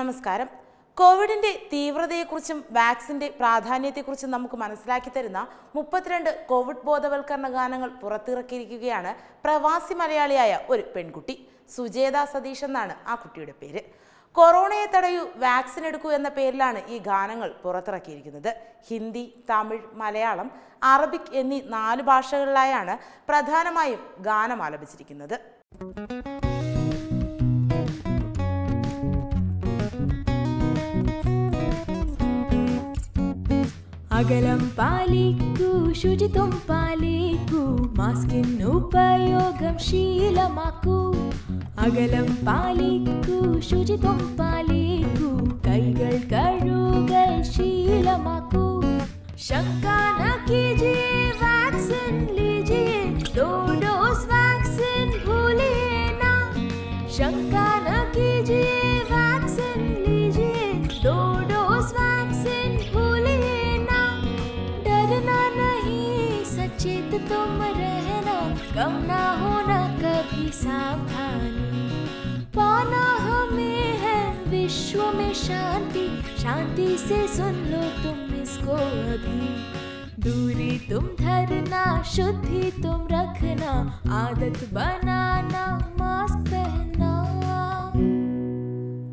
നമസ്കാരം. കോവിഡിന്റെ തീവ്രതയെക്കുറിച്ചും വാക്സിന്റെ പ്രാധാന്യത്തെക്കുറിച്ചും നമുക്ക് മനസ്സിലാക്കി തരുന്ന മുപ്പത്തിരണ്ട് കോവിഡ് ബോധവൽക്കരണ ഗാനങ്ങൾ പുറത്തിറക്കിയിരിക്കുകയാണ് പ്രവാസി മലയാളിയായ ഒരു പെൺകുട്ടി. സുജേത സതീഷ് എന്നാണ് ആ കുട്ടിയുടെ പേര്. കൊറോണയെ തടയൂ വാക്സിൻ എടുക്കൂ എന്ന പേരിലാണ് ഈ ഗാനങ്ങൾ പുറത്തിറക്കിയിരിക്കുന്നത്. ഹിന്ദി തമിഴ് മലയാളം അറബിക് എന്നീ നാല് ഭാഷകളിലായാണ് പ്രധാനമായും ഗാനം ആലപിച്ചിരിക്കുന്നത്. అగలం పాలిక్కు శుచితం పాలిక్కు మాస్కిన్ ఉపయోగం శీలమాకు అగలం పాలిక్కు శుచితం పాలిక్కు కైగల్ కడుగల్ శీలమాకు శంకా నా కీజియే వ్యాక్సిన్ लीजिए दो रहना कम ना होना कभी सावधानी पाना हमें है विश्व में शांति शांति से सुन लो तुम इसको अभी दूरी तुम धरना शुद्धि तुम रखना आदत बनाना मास्क पहनना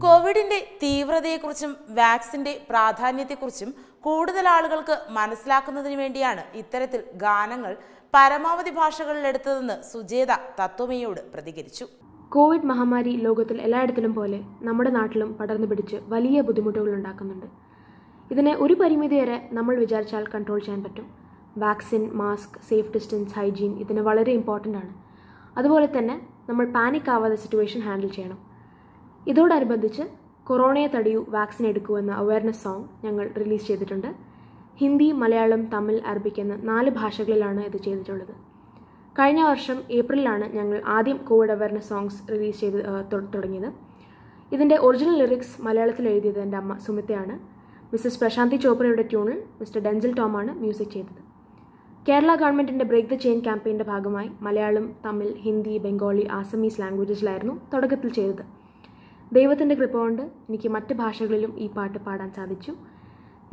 കോവിഡിന്റെ തീവ്രതയെക്കുറിച്ചും വാക്സിന്റെ പ്രാധാന്യത്തെക്കുറിച്ചും കൂടുതൽ ആളുകൾക്ക് മനസ്സിലാക്കുന്നതിന് വേണ്ടിയാണ് ഇത്തരത്തിൽ ഗാനങ്ങൾ പരമാവധി ഭാഷകളിൽ എടുത്തതെന്ന് സുജേത തത്വമയോട് പ്രതികരിച്ചു. കോവിഡ് മഹാമാരി ലോകത്തിൽ എല്ലായിടത്തിലും പോലെ നമ്മുടെ നാട്ടിലും പടർന്നു പിടിച്ച് വലിയ ബുദ്ധിമുട്ടുകൾ ഉണ്ടാക്കുന്നുണ്ട്. ഇതിനെ ഒരു പരിമിതി വരെ നമ്മൾ വിചാരിച്ചാൽ കൺട്രോൾ ചെയ്യാൻ പറ്റും. Vaccine mask safe distance hygiene ഇതിന് വളരെ ഇമ്പോർട്ടന്റ് ആണ്. അതുപോലെ തന്നെ നമ്മൾ പാനിക് ആവാതെ സിറ്റുവേഷൻ ഹാൻഡിൽ ചെയ്യണം. ഇതോടനുബന്ധിച്ച് കൊറോണയെ തടയൂ വാക്സിൻ എടുക്കൂ എന്ന അവയർനെസ് സോങ് ഞങ്ങൾ റിലീസ് ചെയ്തിട്ടുണ്ട്. ഹിന്ദി മലയാളം തമിഴ് അറബിക് എന്ന നാല് ഭാഷകളിലാണ് ഇത് ചെയ്തിട്ടുള്ളത്. കഴിഞ്ഞ വർഷം ഏപ്രിലാണ് ഞങ്ങൾ ആദ്യം കോവിഡ് അവയർനെസ് സോങ്സ് റിലീസ് ചെയ്ത് തുടങ്ങിയത്. ഇതിന്റെ ഒറിജിനൽ ലിറിക്സ് മലയാളത്തിൽ എഴുതിയത് എന്റെ അമ്മ സുമിത്തയാണ്. മിസ്സസ് പ്രശാന്തി ചോപ്രയുടെ ട്യൂണിൽ മിസ്റ്റർ ഡെൻസിൽ ടോമാണ് മ്യൂസിക് ചെയ്തത്. കേരള ഗവൺമെന്റിന്റെ ബ്രേക്ക് ദ ചെയിൻ ക്യാമ്പയിന്റെ ഭാഗമായി മലയാളം തമിഴ് ഹിന്ദി ബംഗാളി ആസമീസ് ലാംഗ്വേജസിലായിരുന്നു തുടക്കത്തിൽ ചെയ്തത്. ദൈവത്തിന്റെ കൃപ കൊണ്ട് എനിക്ക് മറ്റ് ഭാഷകളിലും ഈ പാട്ട് പാടാൻ സാധിച്ചു.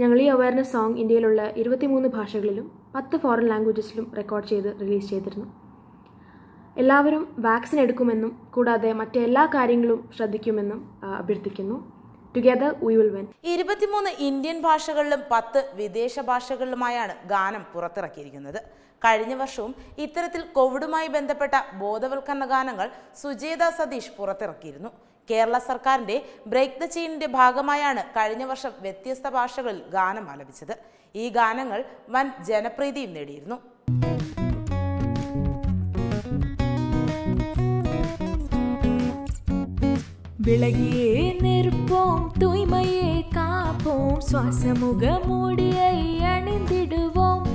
ഞങ്ങൾ ഈ അവയർനെസ് സോങ് ഇന്ത്യയിലുള്ള ഇരുപത്തിമൂന്ന് ഭാഷകളിലും പത്ത് ഫോറിൻ ലാംഗ്വേജസിലും റെക്കോർഡ് ചെയ്ത് റിലീസ് ചെയ്തിരുന്നു. എല്ലാവരും വാക്സിൻ എടുക്കുമെന്നും കൂടാതെ മറ്റെല്ലാ കാര്യങ്ങളും ശ്രദ്ധിക്കുമെന്നും അഭ്യർത്ഥിക്കുന്നു. ടുഗെദർ വി വിൽ വെൻ ഇരുപത്തിമൂന്ന് ഇന്ത്യൻ ഭാഷകളിലും പത്ത് വിദേശ ഭാഷകളിലുമായാണ് ഗാനം പുറത്തിറക്കിയിരിക്കുന്നത്. കഴിഞ്ഞ വർഷവും ഇത്തരത്തിൽ കോവിഡുമായി ബന്ധപ്പെട്ട ബോധവൽക്കരണ ഗാനങ്ങൾ സുജേത സതീഷ് പുറത്തിറക്കിയിരുന്നു. കേരള സർക്കാരിന്റെ ബ്രേക്ക് ദ ചെയിനിന്റെ ഭാഗമായാണ് കഴിഞ്ഞ വർഷം വ്യത്യസ്ത ഭാഷകളിൽ ഗാനം ആലപിച്ചത് ഈ ഗാനങ്ങൾ വൻ ജനപ്രീതിയും നേടിയിരുന്നു விலகியே நிற்போம் தூய்மையே காப்போம் சுவாசமுக மூடியை அணிந்திடுவோம்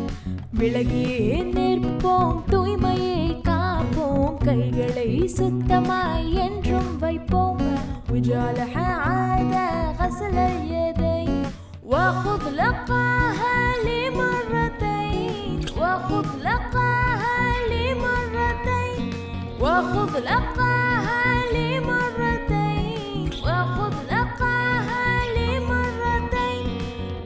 விலகியே நிற்போம் தூய்மையே காப்போம் கைகளை சுத்தமாய் என்றும் وخذ لقاها لمرتين. وخذ لقاها لمرتين. وخذ لقاها لمرتين.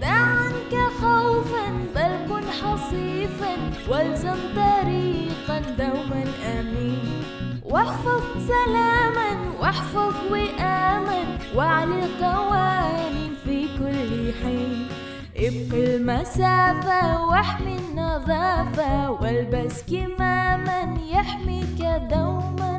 دع عنك خوفا بل كن حصيفا. والزم طريقا دوما أمين. واحفظ سلاما واحفظ وئاما. كل حين ابقي المسافة واحمي النظافة والبس كماما يحميك دوما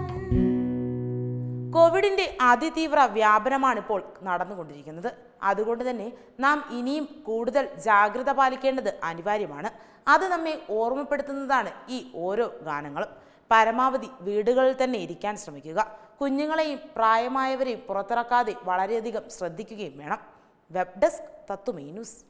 കോവിഡിന്റെ അതിതീവ്ര വ്യാപനമാണിപ്പോൾ നടന്നുകൊണ്ടിരിക്കുന്നത് അതുകൊണ്ട് തന്നെ നാം ഇനിയും കൂടുതൽ ജാഗ്രത പാലിക്കേണ്ടത് അനിവാര്യമാണ് അത് നമ്മെ ഓർമ്മപ്പെടുത്തുന്നതാണ് ഈ ഓരോ ഗാനങ്ങളും പരമാവധി വീടുകളിൽ തന്നെ ഇരിക്കാൻ ശ്രമിക്കുക കുഞ്ഞുങ്ങളെയും പ്രായമായവരെയും പുറത്തിറക്കാതെ വളരെയധികം ശ്രദ്ധിക്കുകയും വേണം വെബ് ഡെസ്ക് തത്തുമീ ന്യൂസ്